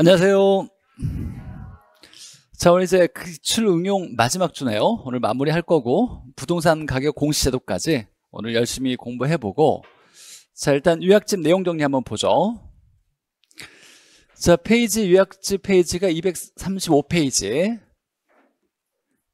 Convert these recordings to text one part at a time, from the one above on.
안녕하세요. 자, 오늘 이제 기출 응용 마지막 주네요. 오늘 마무리 할 거고, 부동산 가격 공시제도까지 오늘 열심히 공부해보고, 자, 일단 요약집 내용 정리 한번 보죠. 자, 페이지, 요약집 페이지가 235페이지.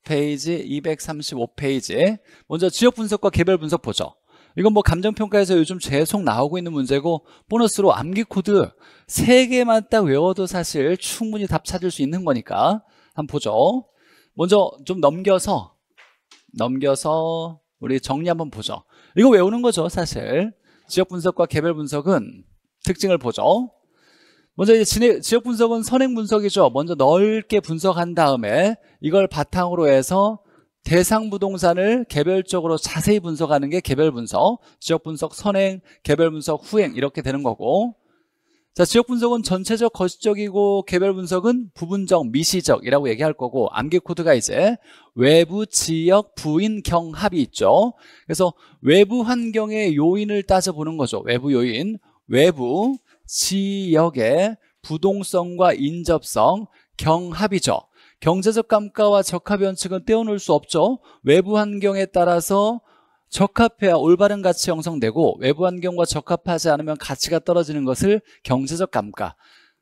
페이지 235페이지. 먼저 지역 분석과 개별 분석 보죠. 이건 뭐 감정평가에서 요즘 계속 나오고 있는 문제고 보너스로 암기 코드 3개만 딱 외워도 사실 충분히 답 찾을 수 있는 거니까 한번 보죠. 먼저 좀 넘겨서 넘겨서 우리 정리 한번 보죠. 이거 외우는 거죠 사실. 지역 분석과 개별 분석은 특징을 보죠. 먼저 이제 지역 분석은 선행 분석이죠. 먼저 넓게 분석한 다음에 이걸 바탕으로 해서 대상 부동산을 개별적으로 자세히 분석하는 게 개별 분석, 지역 분석 선행, 개별 분석 후행 이렇게 되는 거고. 자 지역 분석은 전체적 거시적이고 개별 분석은 부분적 미시적이라고 얘기할 거고 암기 코드가 이제 외부 지역 부인 경합이 있죠. 그래서 외부 환경의 요인을 따져보는 거죠. 외부 요인. 외부 지역의 부동성과 인접성 경합이죠 경제적 감가와 적합 원칙은 떼어놓을 수 없죠. 외부 환경에 따라서 적합해야 올바른 가치 형성되고 외부 환경과 적합하지 않으면 가치가 떨어지는 것을 경제적 감가.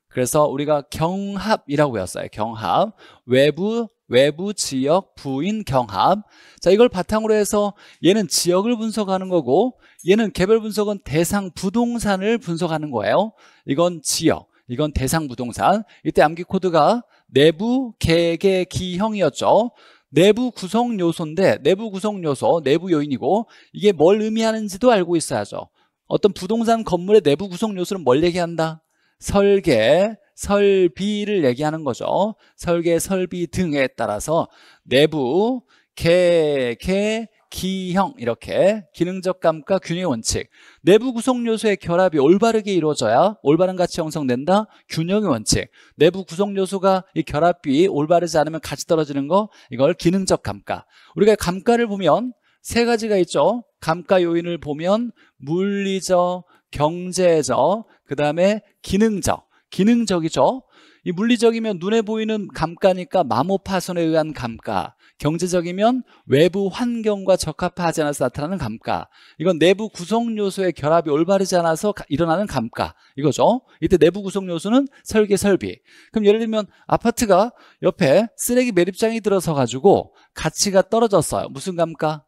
그래서 우리가 경합이라고 외웠어요. 경합. 외부 외부 지역 부인 경합. 자, 이걸 바탕으로 해서 얘는 지역을 분석하는 거고 얘는 개별 분석은 대상 부동산을 분석하는 거예요. 이건 지역, 이건 대상 부동산. 이때 암기 코드가 내부 개개 기형이었죠. 내부 구성 요소인데 내부 구성 요소, 내부 요인이고 이게 뭘 의미하는지도 알고 있어야죠. 어떤 부동산 건물의 내부 구성 요소는 뭘 얘기한다? 설계, 설비를 얘기하는 거죠. 설계, 설비 등에 따라서 내부 개, 개, 기형 이렇게 기능적 감가 균형 원칙. 내부 구성 요소의 결합이 올바르게 이루어져야 올바른 가치 형성된다. 균형의 원칙. 내부 구성 요소가 이 결합이 올바르지 않으면 가치 떨어지는 거 이걸 기능적 감가. 우리가 감가를 보면 세 가지가 있죠. 감가 요인을 보면 물리적 경제적 그 다음에 기능적. 기능적이죠 이 물리적이면 눈에 보이는 감가니까 마모 파손에 의한 감가 경제적이면 외부 환경과 적합하지 않아서 나타나는 감가. 이건 내부 구성 요소의 결합이 올바르지 않아서 일어나는 감가. 이거죠. 이때 내부 구성 요소는 설계 설비. 그럼 예를 들면 아파트가 옆에 쓰레기 매립장이 들어서 가지고 가치가 떨어졌어요. 무슨 감가?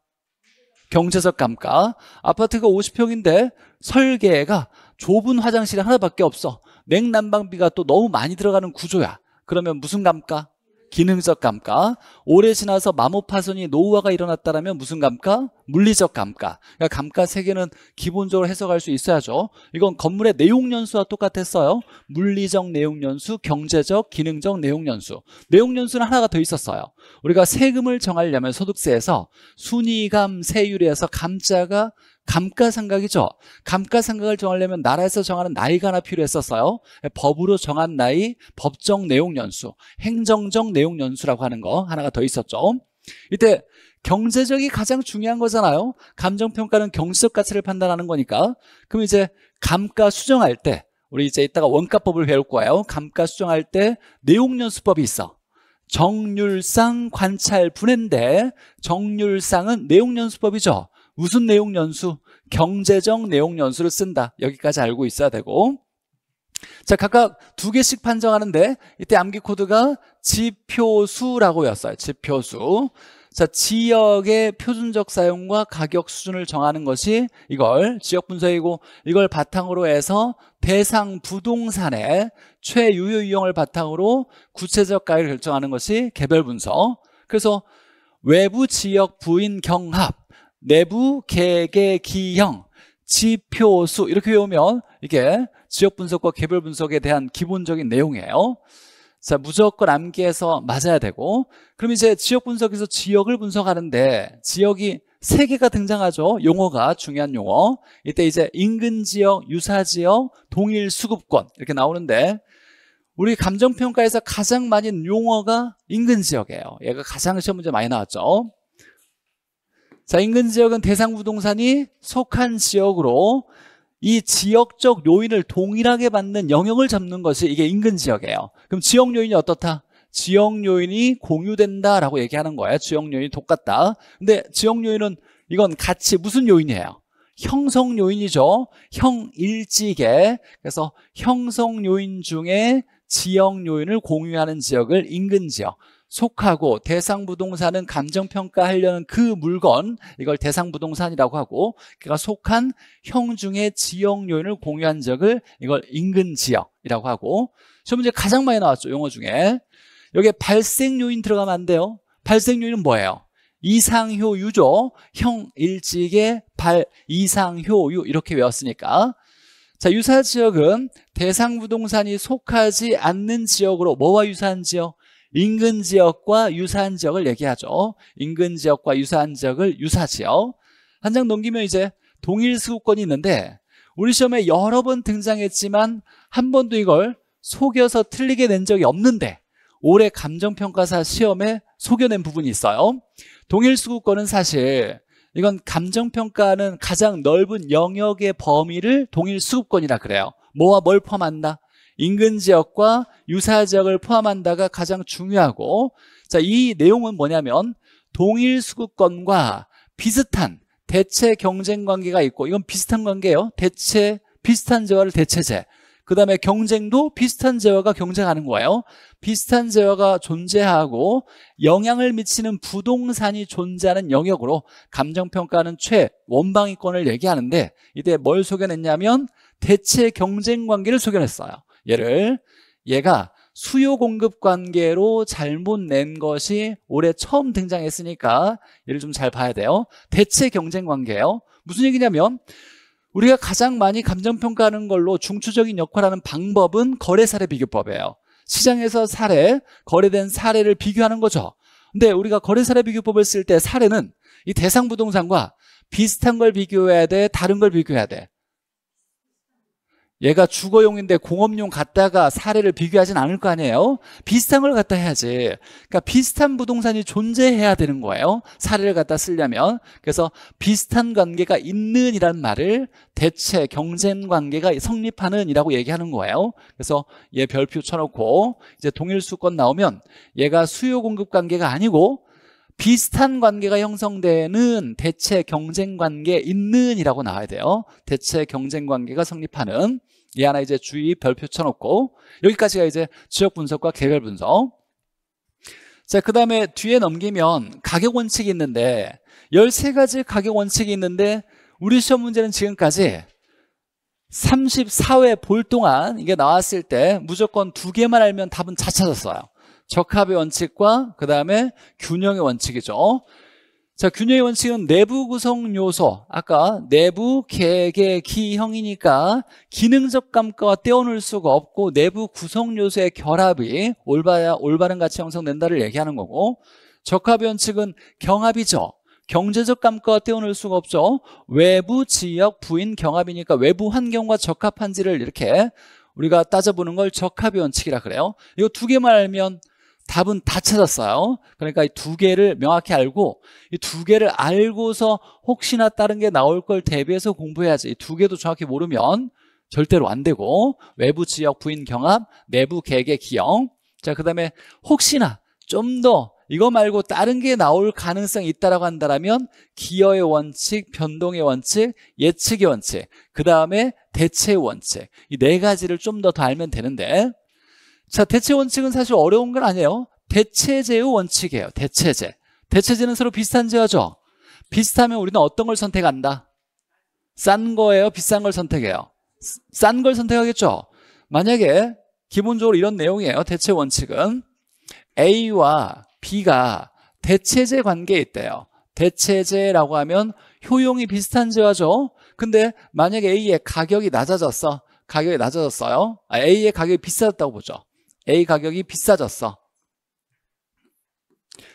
경제적 감가. 아파트가 50평인데 설계가 좁은 화장실이 하나밖에 없어 냉난방비가 또 너무 많이 들어가는 구조야 그러면 무슨 감가? 기능적 감가 오래 지나서 마모 파손이 노후화가 일어났다면 무슨 감가? 물리적 감가 그러니까 감가 세 개는 기본적으로 해석할 수 있어야죠 이건 건물의 내용연수와 똑같았어요 물리적 내용연수, 경제적, 기능적 내용연수 내용연수는 하나가 더 있었어요 우리가 세금을 정하려면 소득세에서 순위감 세율에서 감자가 감가상각이죠. 감가상각을 정하려면 나라에서 정하는 나이가 하나 필요했었어요. 법으로 정한 나이, 법정 내용연수, 행정적 내용연수라고 하는 거 하나가 더 있었죠. 이때 경제적이 가장 중요한 거잖아요. 감정평가는 경제적 가치를 판단하는 거니까. 그럼 이제 감가 수정할 때 우리 이제 이따가 원가법을 배울 거예요. 감가 수정할 때 내용연수법이 있어. 정률상 관찰 분해인데 정률상은 내용연수법이죠. 무슨 내용 연수? 경제적 내용 연수를 쓴다. 여기까지 알고 있어야 되고 자 각각 두 개씩 판정하는데 이때 암기 코드가 지표수라고 였어요. 지표수. 자 지역의 표준적 사용과 가격 수준을 정하는 것이 이걸 지역 분석이고 이걸 바탕으로 해서 대상 부동산의 최유효 이용을 바탕으로 구체적 가격을 결정하는 것이 개별 분석. 그래서 외부 지역 부인 경합 내부 개개 기형 지표수 이렇게 외우면 이게 지역 분석과 개별 분석에 대한 기본적인 내용이에요. 자 무조건 암기해서 맞아야 되고 그럼 이제 지역 분석에서 지역을 분석하는데 지역이 세 개가 등장하죠. 용어가 중요한 용어. 이때 이제 인근 지역, 유사 지역, 동일 수급권 이렇게 나오는데 우리 감정평가에서 가장 많이 용어가 인근 지역이에요. 얘가 가장 시험 문제 많이 나왔죠. 자, 인근 지역은 대상 부동산이 속한 지역으로 이 지역적 요인을 동일하게 받는 영역을 잡는 것이 이게 인근 지역이에요. 그럼 지역 요인이 어떻다? 지역 요인이 공유된다라고 얘기하는 거예요. 지역 요인이 똑같다. 근데 지역 요인은 이건 같이 무슨 요인이에요? 형성 요인이죠. 형일지계. 그래서 형성 요인 중에 지역 요인을 공유하는 지역을 인근 지역. 속하고 대상 부동산은 감정 평가하려는 그 물건 이걸 대상 부동산이라고 하고 그가 속한 형 중에 지역 요인을 공유한 지역을 이걸 인근 지역이라고 하고 시험 문제 가장 많이 나왔죠 용어 중에. 여기에 발생 요인 들어가면 안 돼요. 발생 요인은 뭐예요? 이상효 유죠? 형 일직의 발 이상효 유 이렇게 외웠으니까. 자 유사 지역은 대상 부동산이 속하지 않는 지역으로 뭐와 유사한 지역 인근 지역과 유사한 지역을 얘기하죠. 인근 지역과 유사한 지역을 유사 지역. 한 장 넘기면 이제 동일 수급권이 있는데 우리 시험에 여러 번 등장했지만 한 번도 이걸 속여서 틀리게 낸 적이 없는데 올해 감정평가사 시험에 속여낸 부분이 있어요. 동일 수급권은 사실 이건 감정평가는 가장 넓은 영역의 범위를 동일 수급권이라 그래요. 뭐와 뭘 포함한다? 인근 지역과 유사 지역을 포함한다가 가장 중요하고 자, 이 내용은 뭐냐면 동일 수급권과 비슷한 대체 경쟁 관계가 있고 이건 비슷한 관계예요. 대체 비슷한 재화를 대체제. 그 다음에 경쟁도 비슷한 재화가 경쟁하는 거예요. 비슷한 재화가 존재하고 영향을 미치는 부동산이 존재하는 영역으로 감정평가는 최원방위권을 얘기하는데 이때 뭘 소개냈냐면 대체 경쟁 관계를 소개했어요. 얘를 얘가 수요 공급 관계로 잘못 낸 것이 올해 처음 등장했으니까 얘를 좀 잘 봐야 돼요. 대체 경쟁 관계예요. 무슨 얘기냐면 우리가 가장 많이 감정평가하는 걸로 중추적인 역할하는 방법은 거래 사례 비교법이에요. 시장에서 사례, 거래된 사례를 비교하는 거죠. 근데 우리가 거래 사례 비교법을 쓸 때 사례는 이 대상 부동산과 비슷한 걸 비교해야 돼, 다른 걸 비교해야 돼. 얘가 주거용인데 공업용 갖다가 사례를 비교하진 않을 거 아니에요? 비슷한 걸 갖다 해야지. 그러니까 비슷한 부동산이 존재해야 되는 거예요. 사례를 갖다 쓰려면. 그래서 비슷한 관계가 있는 이란 말을 대체 경쟁 관계가 성립하는 이라고 얘기하는 거예요. 그래서 얘 별표 쳐놓고 이제 동일 수권 나오면 얘가 수요 공급 관계가 아니고 비슷한 관계가 형성되는 대체 경쟁 관계 있는 이라고 나와야 돼요. 대체 경쟁 관계가 성립하는. 이 하나 이제 주의 별표 쳐놓고 여기까지가 이제 지역 분석과 개별 분석. 자, 그 다음에 뒤에 넘기면 가격 원칙이 있는데 13가지 가격 원칙이 있는데 우리 시험 문제는 지금까지 34회 볼 동안 이게 나왔을 때 무조건 두 개만 알면 답은 다 찾았어요 적합의 원칙과 그 다음에 균형의 원칙이죠 자, 균형의 원칙은 내부 구성 요소. 아까 내부 개개 기형이니까 기능적 감가와 떼어놓을 수가 없고 내부 구성 요소의 결합이 올바야 올바른 가치 형성된다를 얘기하는 거고 적합의 원칙은 경합이죠. 경제적 감가와 떼어놓을 수가 없죠. 외부 지역 부인 경합이니까 외부 환경과 적합한지를 이렇게 우리가 따져보는 걸 적합의 원칙이라 그래요. 이거 두 개만 알면 답은 다 찾았어요. 그러니까 이 두 개를 명확히 알고 이 두 개를 알고서 혹시나 다른 게 나올 걸 대비해서 공부해야지. 이 두 개도 정확히 모르면 절대로 안 되고 외부 지역 부인 경합, 내부 개개 기형. 자, 그다음에 혹시나 좀 더 이거 말고 다른 게 나올 가능성이 있다라고 한다면 기여의 원칙, 변동의 원칙, 예측의 원칙, 그 다음에 대체의 원칙 이 네 가지를 좀 더더 알면 되는데 자, 대체 원칙은 사실 어려운 건 아니에요. 대체제의 원칙이에요. 대체제. 대체제는 서로 비슷한 제어죠. 비슷하면 우리는 어떤 걸 선택한다? 싼 거예요? 비싼 걸 선택해요? 싼 걸 선택하겠죠. 만약에 기본적으로 이런 내용이에요. 대체 원칙은 A와 B가 대체제 관계에 있대요. 대체제라고 하면 효용이 비슷한 제어죠. 근데 만약에 A의 가격이 낮아졌어. 가격이 낮아졌어요. 아, A의 가격이 비싸졌다고 보죠. A 가격이 비싸졌어.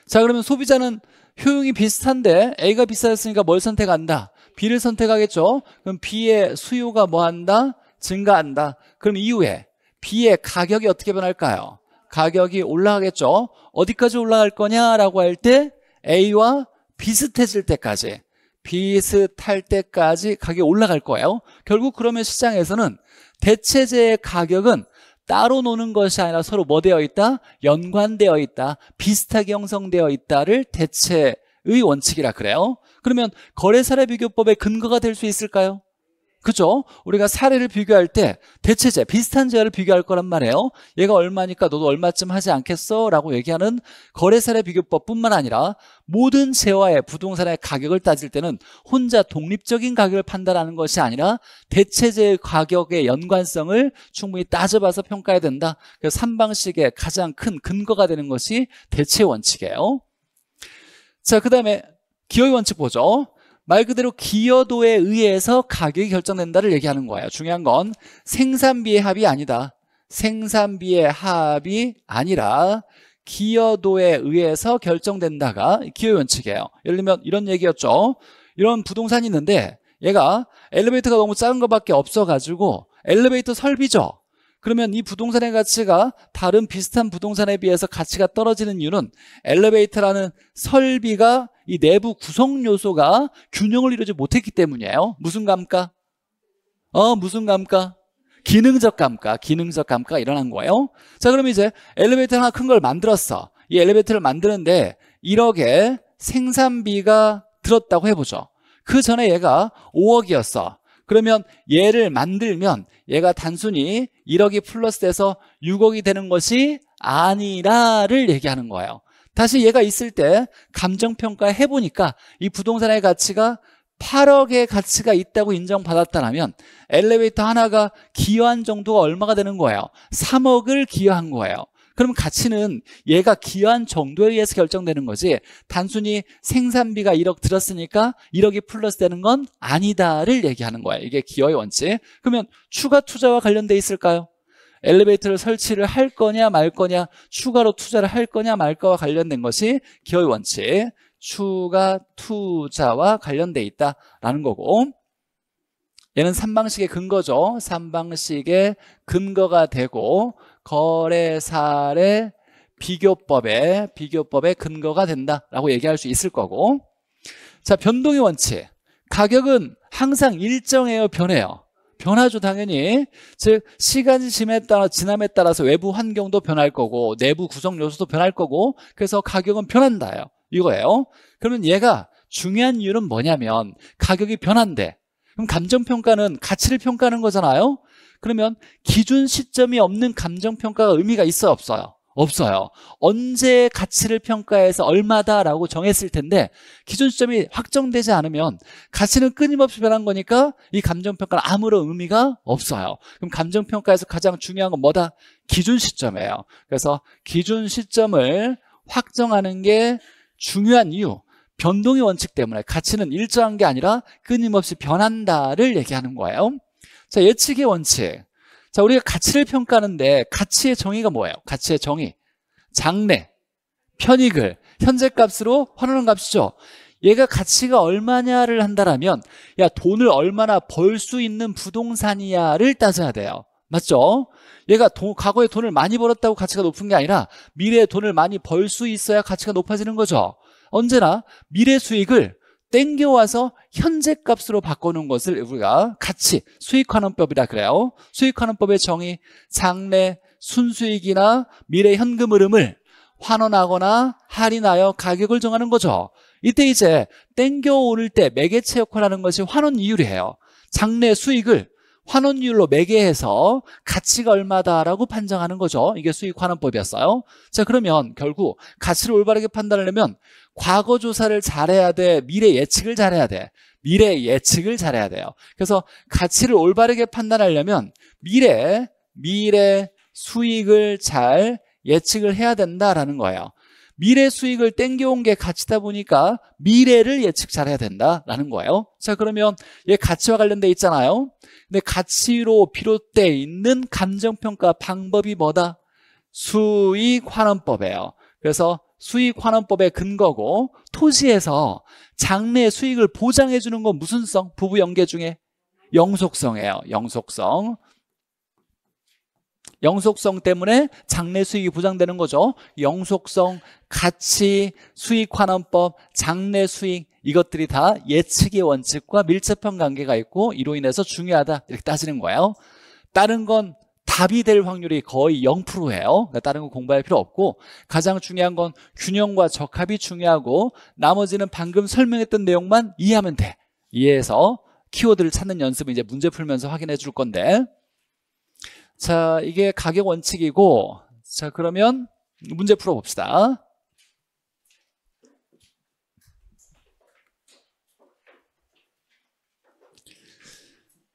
자 그러면 소비자는 효용이 비슷한데 A가 비싸졌으니까 뭘 선택한다? B를 선택하겠죠. 그럼 B의 수요가 뭐한다? 증가한다. 그럼 이후에 B의 가격이 어떻게 변할까요? 가격이 올라가겠죠. 어디까지 올라갈 거냐라고 할 때 A와 비슷해질 때까지 비슷할 때까지 가격이 올라갈 거예요. 결국 그러면 시장에서는 대체재의 가격은 따로 노는 것이 아니라 서로 뭐 되어 있다? 연관되어 있다. 비슷하게 형성되어 있다를 대체의 원칙이라 그래요. 그러면 거래사례 비교법의 근거가 될 수 있을까요? 그죠? 우리가 사례를 비교할 때 대체재, 비슷한 재화를 비교할 거란 말이에요. 얘가 얼마니까 너도 얼마쯤 하지 않겠어? 라고 얘기하는 거래 사례 비교법뿐만 아니라 모든 재화의 부동산의 가격을 따질 때는 혼자 독립적인 가격을 판단하는 것이 아니라 대체재 가격의 연관성을 충분히 따져봐서 평가해야 된다. 그래서 3방식의 가장 큰 근거가 되는 것이 대체 원칙이에요. 자, 그 다음에 기여의 원칙 보죠. 말 그대로 기여도에 의해서 가격이 결정된다를 얘기하는 거예요. 중요한 건 생산비의 합이 아니다. 생산비의 합이 아니라 기여도에 의해서 결정된다가 기여 원칙이에요. 예를 들면 이런 얘기였죠. 이런 부동산이 있는데 얘가 엘리베이터가 너무 작은 것밖에 없어가지고 엘리베이터 설비죠. 그러면 이 부동산의 가치가 다른 비슷한 부동산에 비해서 가치가 떨어지는 이유는 엘리베이터라는 설비가 이 내부 구성 요소가 균형을 이루지 못했기 때문이에요. 무슨 감가? 어, 무슨 감가? 기능적 감가, 기능적 감가가 일어난 거예요. 자, 그럼 이제 엘리베이터 하나 큰 걸 만들었어. 이 엘리베이터를 만드는데 1억의 생산비가 들었다고 해보죠. 그 전에 얘가 5억이었어. 그러면 얘를 만들면 얘가 단순히 1억이 플러스 돼서 6억이 되는 것이 아니라를 얘기하는 거예요. 다시 얘가 있을 때 감정평가 해보니까 이 부동산의 가치가 8억의 가치가 있다고 인정받았다면 엘리베이터 하나가 기여한 정도가 얼마가 되는 거예요? 3억을 기여한 거예요. 그럼 가치는 얘가 기여한 정도에 의해서 결정되는 거지 단순히 생산비가 1억 들었으니까 1억이 플러스 되는 건 아니다를 얘기하는 거예요. 이게 기여의 원칙. 그러면 추가 투자와 관련돼 있을까요? 엘리베이터를 설치를 할 거냐 말 거냐 추가로 투자를 할 거냐 말거와 관련된 것이 기여의 원칙. 추가 투자와 관련돼 있다라는 거고 얘는 3방식의 근거죠. 3방식의 근거가 되고 거래사례 비교법에 비교법의 근거가 된다라고 얘기할 수 있을 거고. 자 변동의 원칙. 가격은 항상 일정해요 변해요? 변하죠 당연히. 즉 시간이 지남에 따라 지남에 따라서 외부 환경도 변할 거고 내부 구성 요소도 변할 거고 그래서 가격은 변한다요. 이거예요. 그러면 얘가 중요한 이유는 뭐냐면 가격이 변한대. 그럼 감정평가는 가치를 평가하는 거잖아요 그러면 기준 시점이 없는 감정평가가 의미가 있어요 없어요? 없어요. 언제 가치를 평가해서 얼마다라고 정했을 텐데 기준 시점이 확정되지 않으면 가치는 끊임없이 변한 거니까 이 감정평가는 아무런 의미가 없어요. 그럼 감정평가에서 가장 중요한 건 뭐다? 기준 시점이에요. 그래서 기준 시점을 확정하는 게 중요한 이유. 변동의 원칙 때문에 가치는 일정한 게 아니라 끊임없이 변한다를 얘기하는 거예요 자, 예측의 원칙. 자, 우리가 가치를 평가하는데 가치의 정의가 뭐예요? 가치의 정의. 장래, 편익을 현재 값으로 환원한 값이죠. 얘가 가치가 얼마냐를 한다라면 야 돈을 얼마나 벌 수 있는 부동산이야를 따져야 돼요. 맞죠? 얘가 돈, 과거에 돈을 많이 벌었다고 가치가 높은 게 아니라 미래에 돈을 많이 벌 수 있어야 가치가 높아지는 거죠. 언제나 미래 수익을 땡겨와서 현재 값으로 바꾸는 것을 우리가 가치, 수익환원법이라 그래요. 수익환원법의 정의, 장래, 순수익이나 미래 현금 흐름을 환원하거나 할인하여 가격을 정하는 거죠. 이때 이제 땡겨오를 때 매개체 역할을 하는 것이 환원 이율이에요. 장래 수익을 환원율로 매개해서 가치가 얼마다라고 판정하는 거죠. 이게 수익환원법이었어요. 자 그러면 결국 가치를 올바르게 판단하려면 과거 조사를 잘해야 돼. 미래 예측을 잘해야 돼. 미래 예측을 잘해야 돼요. 그래서 가치를 올바르게 판단하려면 미래 미래 수익을 잘 예측을 해야 된다라는 거예요. 미래 수익을 땡겨온 게 가치다 보니까 미래를 예측 잘해야 된다라는 거예요. 자 그러면 얘 가치와 관련돼 있잖아요. 근데 가치로 비롯돼 있는 감정평가 방법이 뭐다? 수익환원법이에요. 그래서 수익환원법의 근거고 토지에서 장래 수익을 보장해 주는 건 무슨 성? 부부 연계 중에 영속성이에요. 영속성. 영속성 때문에 장래 수익이 보장되는 거죠. 영속성, 가치, 수익환원법, 장래 수익 이것들이 다 예측의 원칙과 밀접한 관계가 있고 이로 인해서 중요하다 이렇게 따지는 거예요. 다른 건 답이 될 확률이 거의 0%예요. 그러니까 다른 거 공부할 필요 없고 가장 중요한 건 균형과 적합이 중요하고 나머지는 방금 설명했던 내용만 이해하면 돼. 이해해서 키워드를 찾는 연습을 이제 문제 풀면서 확인해 줄 건데 자 이게 가격 원칙이고 자 그러면 문제 풀어봅시다.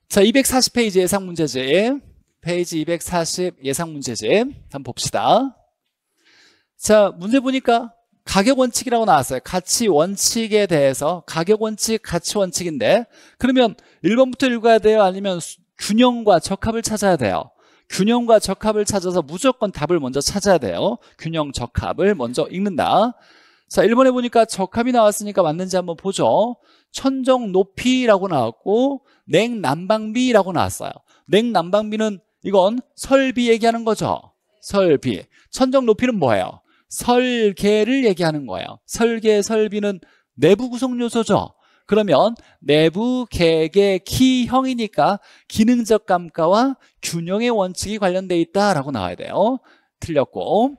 자 240페이지 예상 문제집 페이지 240 예상 문제집 한번 봅시다. 자 문제 보니까 가격 원칙이라고 나왔어요. 가치 원칙에 대해서 가격 원칙, 가치 원칙인데 그러면 1번부터 읽어야 돼요? 아니면 균형과 적합을 찾아야 돼요? 균형과 적합을 찾아서 무조건 답을 먼저 찾아야 돼요. 균형, 적합을 먼저 읽는다. 자, 1번에 보니까 적합이 나왔으니까 맞는지 한번 보죠. 천정 높이라고 나왔고 냉난방비라고 나왔어요. 냉난방비는 이건 설비 얘기하는 거죠. 설비. 천정 높이는 뭐예요? 설계를 얘기하는 거예요. 설계, 설비는 내부 구성 요소죠. 그러면 내부 계계 키형이니까 기능적 감가와 균형의 원칙이 관련돼 있다라고 나와야 돼요. 틀렸고.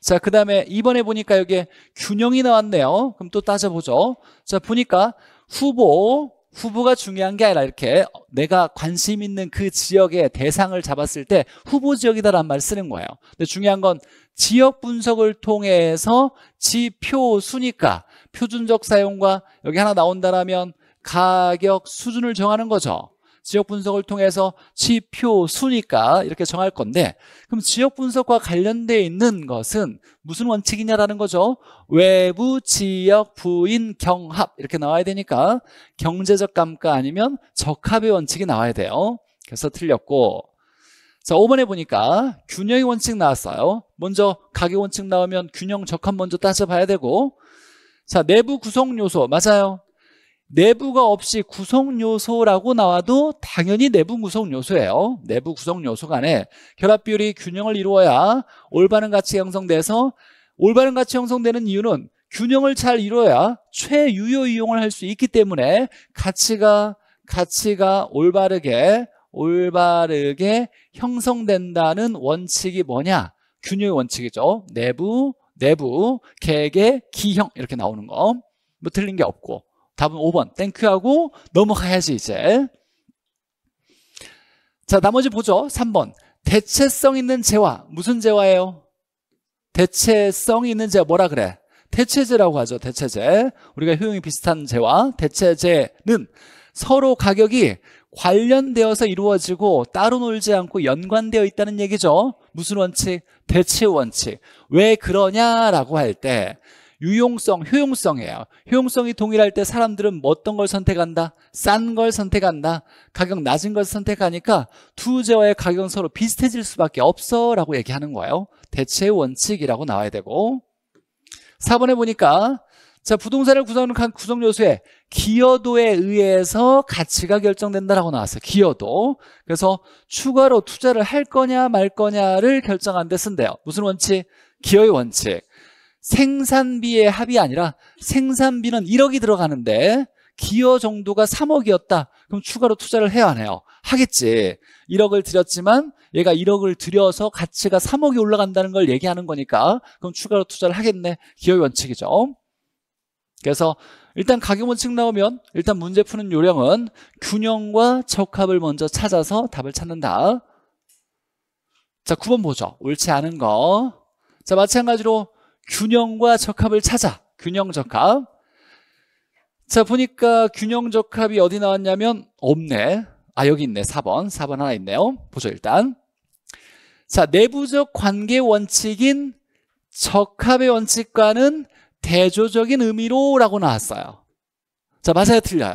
자, 그 다음에 이번에 보니까 여기에 균형이 나왔네요. 그럼 또 따져보죠. 자, 보니까 후보, 후보가 중요한 게 아니라 이렇게 내가 관심 있는 그 지역의 대상을 잡았을 때 후보 지역이다라는 말을 쓰는 거예요. 근데 중요한 건 지역 분석을 통해서 지표 수니까 표준적 사용과 여기 하나 나온다라면 가격 수준을 정하는 거죠. 지역 분석을 통해서 지표 수니까 이렇게 정할 건데 그럼 지역 분석과 관련되어 있는 것은 무슨 원칙이냐라는 거죠. 외부 지역 부인 경합 이렇게 나와야 되니까 경제적 감가 아니면 적합의 원칙이 나와야 돼요. 그래서 틀렸고 자 5번에 보니까 균형의 원칙 나왔어요. 먼저 가격 원칙 나오면 균형 적합 먼저 따져봐야 되고 자 내부 구성 요소 맞아요. 내부가 없이 구성 요소라고 나와도 당연히 내부 구성 요소예요. 내부 구성 요소 간에 결합 비율이 균형을 이루어야 올바른 가치 형성돼서 올바른 가치 형성되는 이유는 균형을 잘 이루어야 최유효 이용을 할 수 있기 때문에 가치가 가치가 올바르게 올바르게 형성된다는 원칙이 뭐냐? 균형의 원칙이죠. 내부, 내부, 개개, 기형 이렇게 나오는 거. 뭐 틀린 게 없고. 답은 5번 땡큐하고 넘어가야지 이제. 자 나머지 보죠. 3번 대체성 있는 재화. 무슨 재화예요? 대체성 있는 재화 뭐라 그래? 대체제라고 하죠. 대체제. 우리가 효용이 비슷한 재화. 대체제는 서로 가격이 관련되어서 이루어지고 따로 놀지 않고 연관되어 있다는 얘기죠. 무슨 원칙? 대체 원칙. 왜 그러냐라고 할 때 유용성, 효용성이에요. 효용성이 동일할 때 사람들은 뭐 어떤 걸 선택한다? 싼 걸 선택한다. 가격 낮은 걸 선택하니까 두 재화의 가격은 서로 비슷해질 수밖에 없어 라고 얘기하는 거예요. 대체 원칙이라고 나와야 되고 4번에 보니까 자 부동산을 구성하는 각 구성 요소에 기여도에 의해서 가치가 결정된다라고 나왔어요. 기여도. 그래서 추가로 투자를 할 거냐 말 거냐를 결정한 데 쓴대요. 무슨 원칙? 기여의 원칙. 생산비의 합이 아니라 생산비는 1억이 들어가는데 기여 정도가 3억이었다. 그럼 추가로 투자를 해야 하네요. 하겠지. 1억을 들였지만 얘가 1억을 들여서 가치가 3억이 올라간다는 걸 얘기하는 거니까 그럼 추가로 투자를 하겠네. 기여의 원칙이죠. 그래서 일단 가격 원칙 나오면 일단 문제 푸는 요령은 균형과 적합을 먼저 찾아서 답을 찾는다. 자, 9번 보죠. 옳지 않은 거. 자, 마찬가지로 균형과 적합을 찾아. 균형 적합. 자, 보니까 균형 적합이 어디 나왔냐면 없네. 아, 여기 있네. 4번. 4번 하나 있네요. 보죠, 일단. 자, 내부적 관계 원칙인 적합의 원칙과는 대조적인 의미로 라고 나왔어요. 자, 맞아요? 틀려요?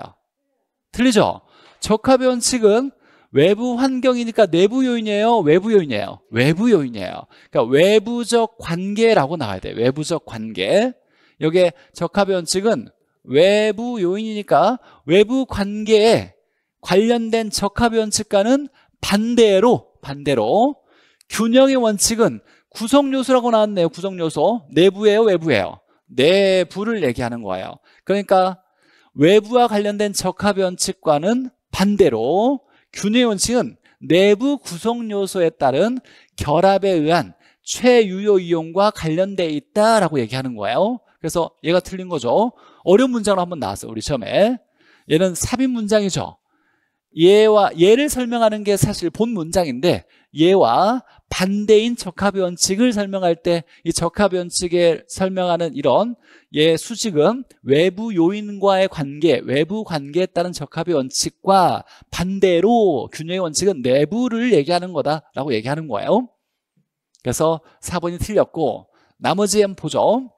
틀리죠? 적합의 원칙은 외부 환경이니까 내부 요인이에요? 외부 요인이에요? 외부 요인이에요. 그러니까 외부적 관계라고 나와야 돼요. 외부적 관계. 여기에 적합의 원칙은 외부 요인이니까 외부 관계에 관련된 적합의 원칙과는 반대로 반대로 균형의 원칙은 구성 요소라고 나왔네요. 구성 요소. 내부예요, 외부예요? 내부를 얘기하는 거예요. 그러니까 외부와 관련된 적합원칙과는 반대로 균형의 원칙은 내부 구성 요소에 따른 결합에 의한 최유효 이용과 관련돼 있다라고 얘기하는 거예요. 그래서 얘가 틀린 거죠. 어려운 문장으로 한번 나왔어요. 우리 처음에. 얘는 삽입 문장이죠. 얘와 얘를 설명하는 게 사실 본 문장인데 얘와 반대인 적합의 원칙을 설명할 때 이 적합의 원칙에 설명하는 이런 얘 수직은 외부 요인과의 관계, 외부 관계에 따른 적합의 원칙과 반대로 균형의 원칙은 내부를 얘기하는 거다라고 얘기하는 거예요. 그래서 4번이 틀렸고 나머지 한번 보죠.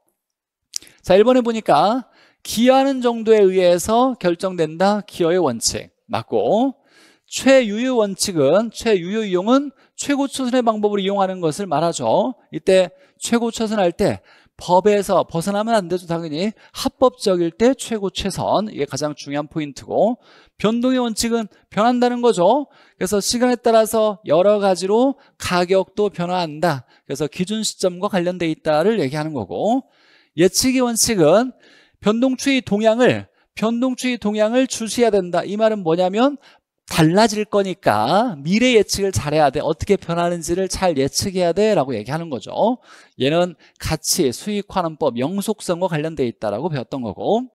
자, 1번에 보니까 기여하는 정도에 의해서 결정된다. 기여의 원칙. 맞고 최유효 원칙은 최유효 이용은 최고 최선의 방법을 이용하는 것을 말하죠. 이때 최고 최선할 때 법에서 벗어나면 안 되죠. 당연히 합법적일 때 최고 최선 이게 가장 중요한 포인트고 변동의 원칙은 변한다는 거죠. 그래서 시간에 따라서 여러 가지로 가격도 변화한다. 그래서 기준 시점과 관련돼 있다를 얘기하는 거고 예측의 원칙은 변동추의 동향을 변동추의 동향을 주시해야 된다. 이 말은 뭐냐면 달라질 거니까 미래 예측을 잘해야 돼. 어떻게 변하는지를 잘 예측해야 돼 라고 얘기하는 거죠. 얘는 가치, 수익 환원법, 영속성과 관련돼 있다라고 배웠던 거고